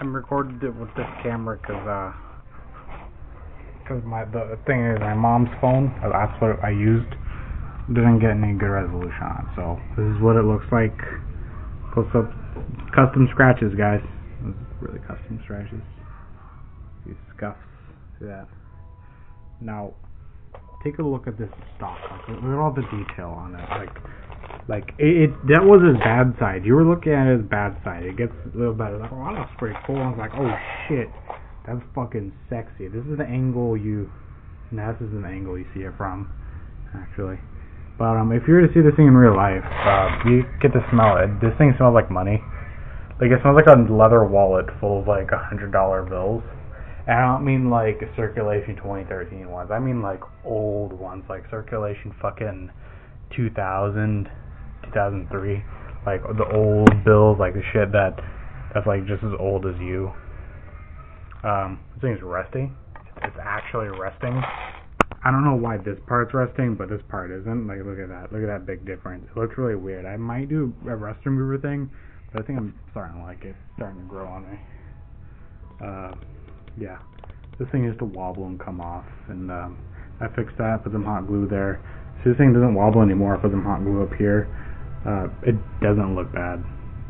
I'm recorded it with this camera because uh, cause my the thing is my mom's phone. uh, That's what I used. Didn't get any good resolution on. So this is what it looks like. Close up, custom scratches, guys. Really custom scratches. These scuffs. See that? Now, take a look at this stock. Like, look at all the detail on it. Like, like it, it that was his bad side. You were looking at his bad side. It gets a little better. Like, oh, that looks pretty cool. I was like, oh shit, that's fucking sexy. This is the angle you. No, this isn't the angle you see it from, actually. But um, if you were to see this thing in real life, uh, you get to smell it. This thing smells like money. Like it smells like a leather wallet full of like a hundred dollar bills. And I don't mean like circulation 2013 ones. I mean like old ones, like circulation fucking 2000, 2003. Like the old bills, like the shit that that's like just as old as you. Um, this thing's resting. It's actually resting. I don't know why this part's resting, but this part isn't. Like, look at that. Look at that big difference. It looks really weird. I might do a rust remover thing, but I think I'm starting to like it. It's starting to grow on me. Uh, yeah. This thing used to wobble and come off, and um, I fixed that. Put some hot glue there. So this thing doesn't wobble anymore. I put some hot glue up here. Uh, it doesn't look bad.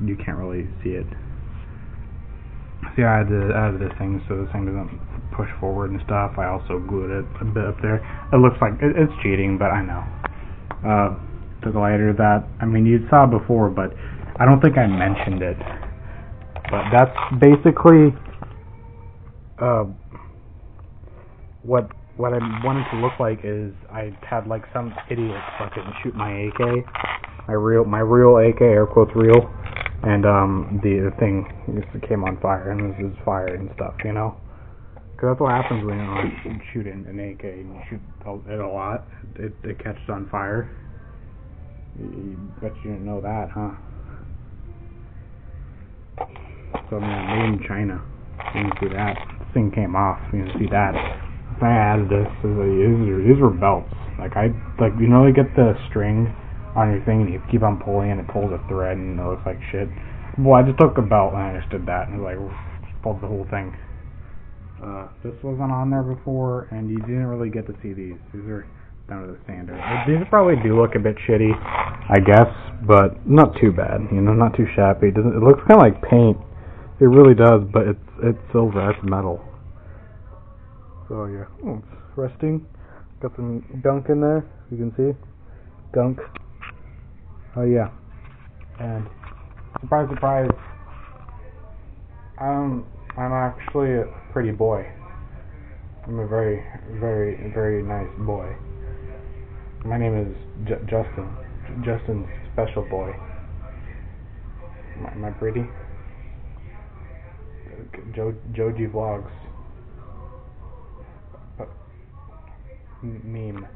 You can't really see it. See, I added, added this thing so this thing doesn't push forward and stuff. I also glued it a bit up there. It looks like it, it's cheating, but I know. Uh, a lighter that I mean you saw before, but I don't think I mentioned it. But that's basically uh, what what I wanted to look like is I had like some idiot fucking shoot my AK, my real my real AK air quotes real, and um the, the thing just came on fire and this is fire and stuff, you know. Because that's what happens when you shoot an, an AK and you shoot it a lot. It, it catches on fire. You, you bet you didn't know that, huh? So I mean, made in China. You can see that. This thing came off. You can see that. I added this. These are, these were belts. Like I like you know you get the string on your thing and you keep on pulling and it pulls a thread and it looks like shit. Well, I just took a belt and I just did that and like pulled the whole thing. Uh, this wasn't on there before, and you didn't really get to see these. These are down to the standard. These probably do look a bit shitty, I guess, but not too bad. You know, not too shabby. It doesn't. It looks kind of like paint. It really does, but it's it's silver. That's metal. So yeah, oh, it's resting. Got some gunk in there. You can see gunk. Oh yeah, and surprise, surprise. Um, I'm actually a pretty boy. I'm a very, very, very nice boy. My name is J- Justin. J- Justin Special Boy. Am I, am I pretty? Jo- Joji Vlogs. Uh, meme.